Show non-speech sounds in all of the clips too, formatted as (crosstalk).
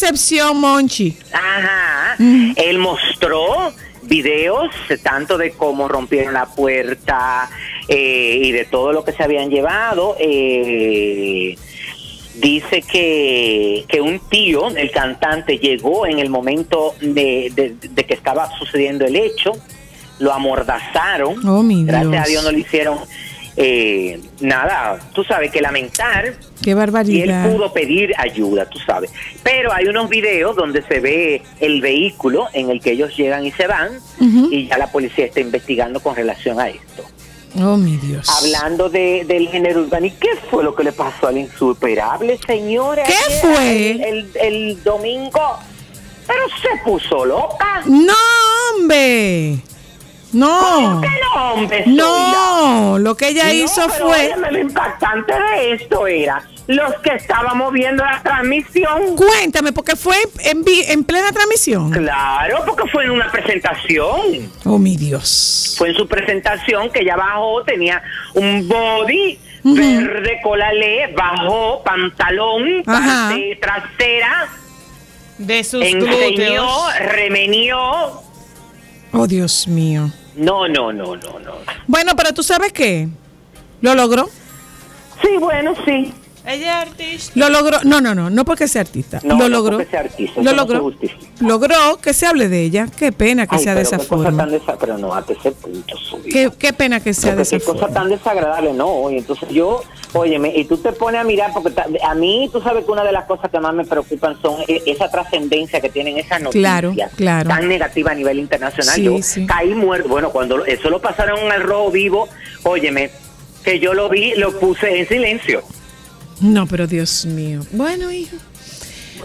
decepción, Monchi. Ajá. Él mostró videos tanto de cómo rompieron la puerta eh, y de todo lo que se habían llevado. Eh, dice que, que un tío, el cantante, llegó en el momento de, de- de que estaba sucediendo el hecho, lo amordazaron. Oh, Gracias Dios. a Dios no le hicieron eh, nada, tú sabes que lamentar Qué y él barbaridad. pudo pedir ayuda, tú sabes. Pero hay unos videos donde se ve el vehículo en el que ellos llegan y se van y ya la policía está investigando con relación a esto. Oh, mi Dios. Hablando de, del género urbano, ¿y qué fue lo que le pasó al insuperable, señores? ¿Qué ayer, fue? El, el- el domingo. Pero se puso loca. No, hombre. No. ¿Qué nombre, Zoila? No, lo que ella No, hizo pero fue. óyeme, lo impactante de esto era los que estábamos viendo la transmisión. Cuéntame, porque fue en, plena transmisión. Claro, porque fue en una presentación. Oh, mi Dios. Fue en su presentación que ella bajó, tenía un body Ujú. verde colalé, bajó pantalón, Ajá. parte trasera, De sus enseñó, glúteos. remenió. Oh, Dios mío. No, no, no, no, no. Bueno, pero tú sabes qué. Lo logró. Sí, bueno, sí. Ella es artista. Lo logró. No, no, no. No porque sea artista. No, lo no logró. porque sea artista, lo no logró. logró que se hable de ella. Qué pena que Ay, sea de pero esa qué cosa forma. tan desa- pero no, hasta ese punto. Qué, qué pena que sea de esa qué cosa tan desagradable, no. Y entonces yo, óyeme, y tú te pones a mirar, porque ta- a mí, tú sabes que una de las cosas que más me preocupan son e- esa trascendencia que tienen esas noticias Claro, claro. tan negativas a nivel internacional. Sí, yo sí. caí muerto. Bueno, cuando lo- eso lo pasaron en el rojo vivo, óyeme, que yo lo vi, lo puse en silencio. No, pero Dios mío. Bueno, hijo.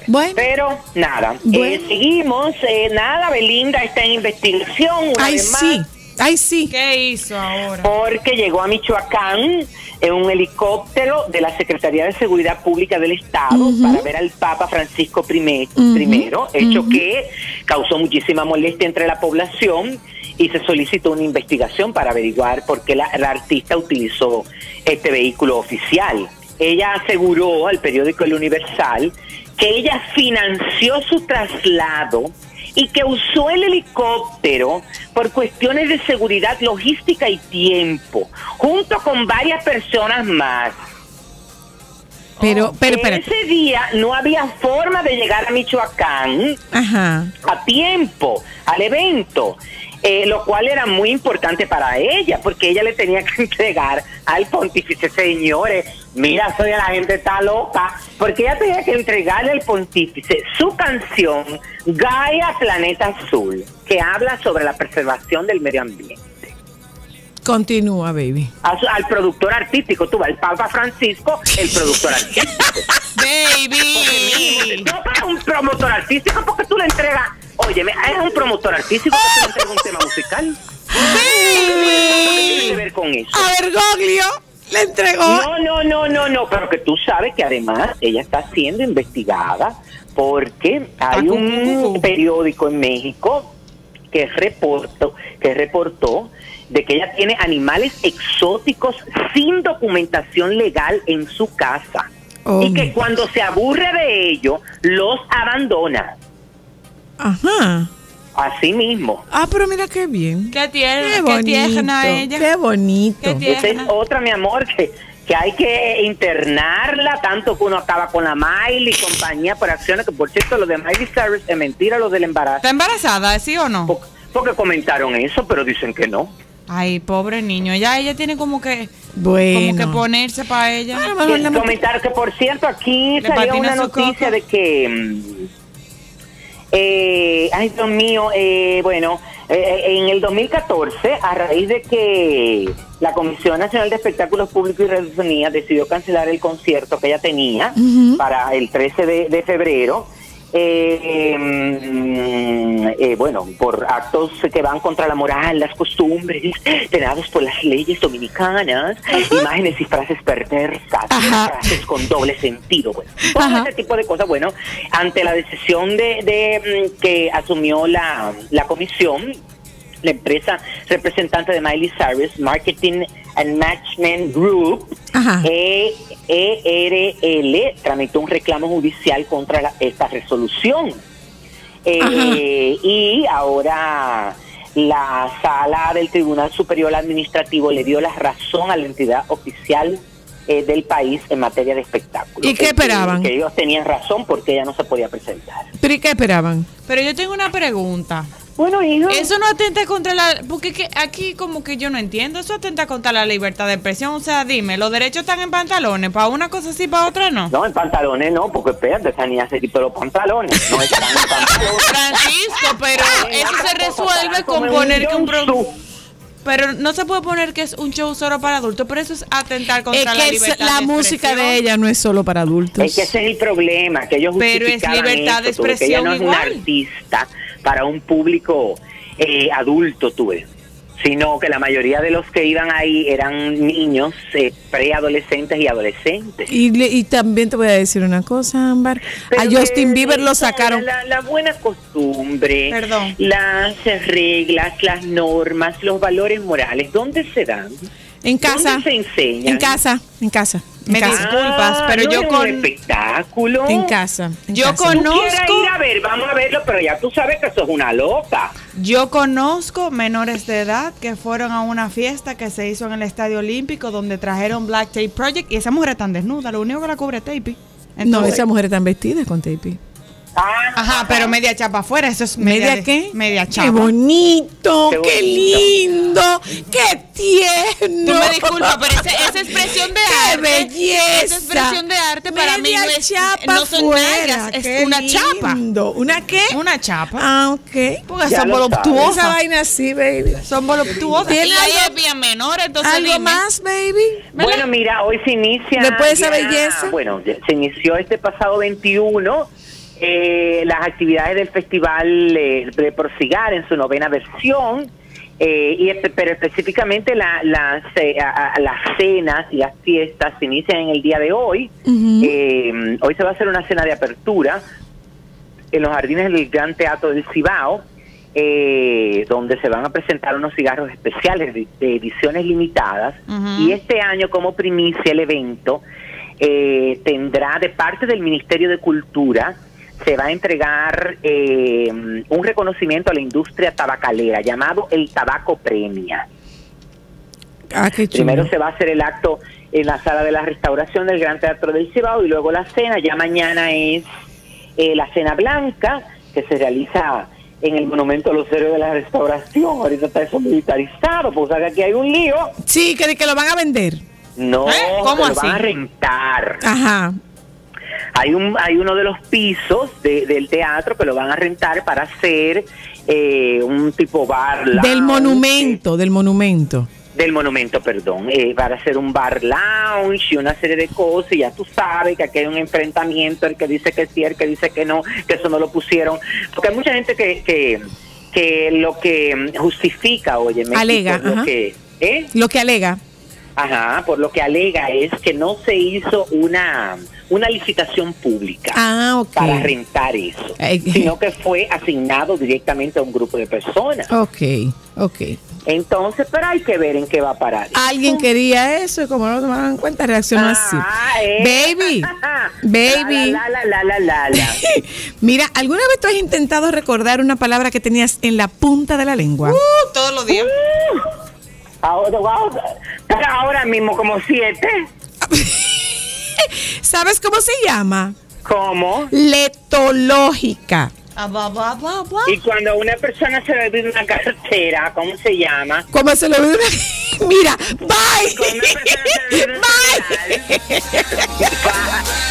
Bueno. Pero nada, eh, seguimos. eh, nada, Belinda está en investigación. Una Ay, vez más. sí. Ay, sí. ¿Qué hizo ahora? porque llegó a Michoacán en un helicóptero de la Secretaría de Seguridad Pública del Estado para ver al Papa Francisco I, primero, hecho que causó muchísima molestia entre la población y se solicitó una investigación para averiguar por qué la, la artista utilizó este vehículo oficial. Ella aseguró al periódico El Universal que ella financió su traslado y que usó el helicóptero por cuestiones de seguridad, logística y tiempo, junto con varias personas más. Pero, pero, Que espérate. Ese día no había forma de llegar a Michoacán Ajá. a tiempo al evento, eh, lo cual era muy importante para ella, porque ella le tenía que (laughs) entregar al pontífice, señores, mira, soy la gente está loca, porque ella tenía que entregarle al pontífice su canción Gaia Planeta Azul, que habla sobre la preservación del medio ambiente. Continúa, baby. A su- al productor artístico, tú, al Papa Francisco, el productor artístico. (laughs) Baby. No para un promotor artístico promotor artístico que tú le entregas un tema musical. ¿Qué tiene que ver con eso? A ver, Goglio le entregó. No, no, no, no, no, pero que tú sabes que además ella está siendo investigada porque hay Ah, un cu, cu. periódico en México que reportó, que reportó de que ella tiene animales exóticos sin documentación legal en su casa Oh, y que mi- cuando se aburre de ello los abandona. Ajá. Así mismo. Ah, pero mira qué bien. Qué tierna, Qué qué, bonito. tierna ella. Qué bonito. Qué. Esa es otra, mi amor, que, que hay que internarla, tanto que uno acaba con la Miley y compañía por acciones, que por cierto, lo de Miley Cyrus es mentira, lo del embarazo. ¿Está embarazada, sí o no? Porque, porque comentaron eso, pero dicen que no. Ay, pobre niño. Ya ella tiene como que, Bueno. como que ponerse para ella. A lo mejor Que por cierto, aquí Le salió una noticia coco. de que... eh, ay, Dios mío, eh, bueno, eh, en el 2014, a raíz de que la Comisión Nacional de Espectáculos Públicos y Radiofonía decidió cancelar el concierto que ella tenía para el 13 de, de febrero, eh, mm, eh, bueno, por actos que van contra la moral, las costumbres, (laughs) penados por las leyes dominicanas, imágenes y frases perversas, frases con doble sentido, bueno, todo Ajá. ese tipo de cosas, bueno, ante la decisión de, de, mm, que asumió la, la comisión, la empresa representante de Miley Cyrus, Marketing and Management Group, Ajá. eh, ERL tramitó un reclamo judicial contra la- esta resolución. Eh, y ahora la sala del Tribunal Superior Administrativo le dio la razón a la entidad oficial eh, del país en materia de espectáculos. ¿Y qué Que- esperaban? Que, ellos tenían razón porque ella no se podía presentar. ¿Pero y qué esperaban? Pero yo tengo una pregunta. Bueno, hijo. Eso no atenta contra la... Porque que aquí como que yo no entiendo. Eso atenta contra la libertad de expresión. O sea, dime, ¿los derechos están en pantalones? ¿Para una cosa sí, para otra no? No, en pantalones no, porque espérate, esa niña se quitó los pantalones. No están en pantalones. (laughs) Francisco, pero eso se resuelve con poner que un pro- Pero no se puede poner que es un show solo para adultos, pero eso es atentar contra Es la que es- libertad la de música expresión. de ella no es solo para adultos. Es que ese es el problema, que ellos Pero es libertad de ella no es expresión una artista para un público eh, adulto, tú ves, sino que la mayoría de los que iban ahí eran niños, eh, preadolescentes y adolescentes. Y, le- y también te voy a decir una cosa, Ámbar. A Justin que Bieber lo sacaron. La, la buena costumbre, Perdón. las reglas, las normas, los valores morales, ¿dónde se dan? En casa. ¿Dónde se enseñan? En casa. En casa. En Me casa. disculpas, pero no yo es con- un espectáculo. En casa. en Yo casa. Conozco- ir a ver, vamos a verlo, pero ya tú sabes que eso es una loca. Yo conozco menores de edad que fueron a una fiesta que se hizo en el Estadio Olímpico donde trajeron Black Tape Project y esa mujer está desnuda, lo único que la cubre es tape. No, Entonces- esas mujeres están vestidas con tape. Ah, Ajá, pero media chapa afuera, eso es media, ¿Media qué? Media Qué chapa. bonito, Qué qué, bonito. lindo, qué tierno. Tú me disculpas, pero ese- esa expresión de (laughs) ¡Qué arte, belleza! esa expresión de arte para mí Media no es- chapa no son fuera, nalgas, es qué una chapa. ¿Una qué? Una chapa. Ah, ok. Porque Ya son sabes. Esa voluptuosas. vaina así, baby. Son voluptuosas. ¿Tiene algo- es bien menor, entonces ¿Algo dime. más, baby? Bueno, mira, hoy se inicia. Después de esa ya- belleza. Bueno, se inició este pasado 21 eh, las actividades del Festival eh, de Prosigar en su novena versión. eh, y pero específicamente la- las, a- a- las cenas y las fiestas se inician en el día de hoy. Eh, hoy se va a hacer una cena de apertura en los jardines del Gran Teatro del Cibao, eh, donde se van a presentar unos cigarros especiales de, de ediciones limitadas. Y este año, como primicia, el evento eh, tendrá de parte del Ministerio de Cultura, se va a entregar eh, un reconocimiento a la industria tabacalera llamado el Tabaco Premia. Ah, qué chulo. Primero se va a hacer el acto en la sala de la restauración del Gran Teatro del Cibao y luego la cena. Ya mañana es eh, la cena blanca que se realiza en el Monumento a los Héroes de la Restauración. Ahorita está eso militarizado, pues que aquí hay un lío. Sí, que, que lo van a vender. No, ¿Eh? ¿Cómo se lo van a rentar. Ajá. Hay un hay uno de los pisos de- del teatro que lo van a rentar para hacer eh, un tipo bar Del lounge, monumento, del monumento. del monumento, perdón, eh, para hacer un bar lounge y una serie de cosas, y ya tú sabes que aquí hay un enfrentamiento, el que dice que sí, el que dice que no, que eso no lo pusieron, porque hay mucha gente que, que, que lo que justifica, oye, Alega, lo que, ¿eh? Lo que alega. Ajá, por lo que alega es que no se hizo una, una licitación pública Ah, ok. para rentar eso, sino que fue asignado directamente a un grupo de personas. Ok, ok. Entonces, pero hay que ver en qué va a parar. Alguien quería eso y como no lo tomaron en cuenta, reaccionó así. Ah, eh. Baby, (laughs) baby. La, la, la, la, la, la. (laughs) Mira, ¿alguna vez tú has intentado recordar una palabra que tenías en la punta de la lengua? Uh, todos los días. Ahora, wow, pero ahora mismo como siete. (laughs) (laughs) ¿Sabes cómo se llama? ¿Cómo? Letológica. Ah. Y cuando una persona se le olvida una cartera, ¿cómo se llama? ¿Cómo se le olvida una- (laughs) Mira, bye. Cuando una persona se le olvida un Bye. (laughs) Bye.